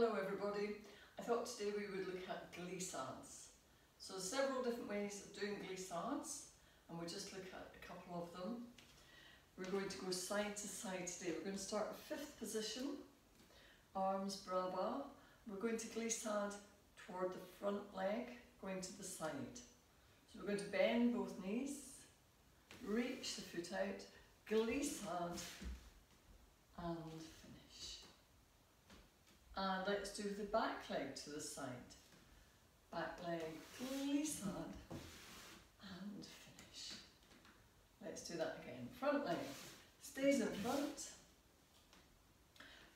Hello everybody. I thought today we would look at glissades. So there's several different ways of doing glissades and we'll just look at a couple of them. We're going to go side to side today. We're going to start fifth position, arms bas. We're going to glissade toward the front leg, going to the side. So we're going to bend both knees, reach the foot out, glissade and Uh, and let's do the back leg to the side. Back leg, glissade, and finish. Let's do that again. Front leg stays in front,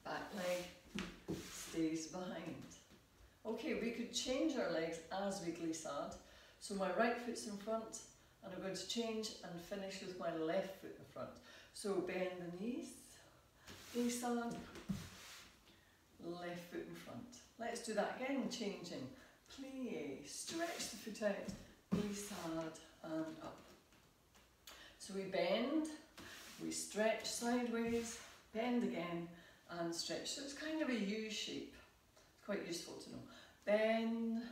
back leg stays behind. Okay, we could change our legs as we glissade. So my right foot's in front, and I'm going to change and finish with my left foot in front. So bend the knees, glissade, left foot in front. Let's do that again, changing. Plie, stretch the foot out, glissade and up. So we bend, we stretch sideways, bend again and stretch. So it's kind of a U shape. It's quite useful to know. Bend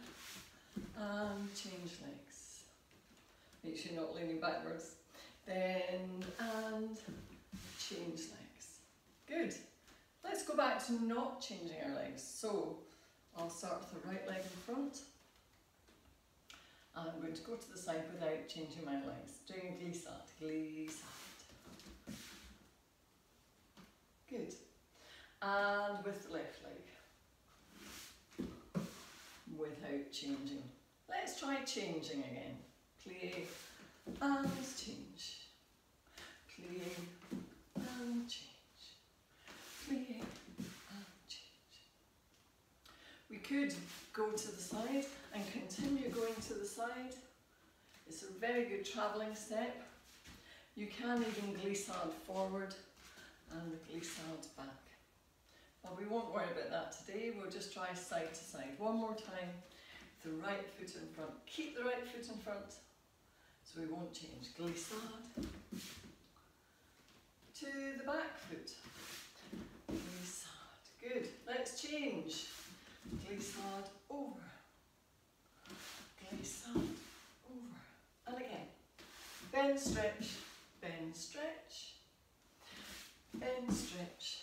and change legs. Make sure you're not leaning backwards. Bend and change legs. Good. Let's go back to not changing our legs. So I'll start with the right leg in front. And I'm going to go to the side without changing my legs. Doing a glissade, glissade. Good. And with the left leg. Without changing. Let's try changing again. Plie and change. Plie and change. We could go to the side and continue going to the side. It's a very good travelling step. You can even glissade forward and glissade back. But we won't worry about that today, we'll just try side to side. One more time, the right foot in front. Keep the right foot in front, so we won't change. Glissade to the back foot. Glissade. Good. Let's change. Glissade over. Glissade over. And again. Bend, stretch, bend, stretch. Bend, stretch,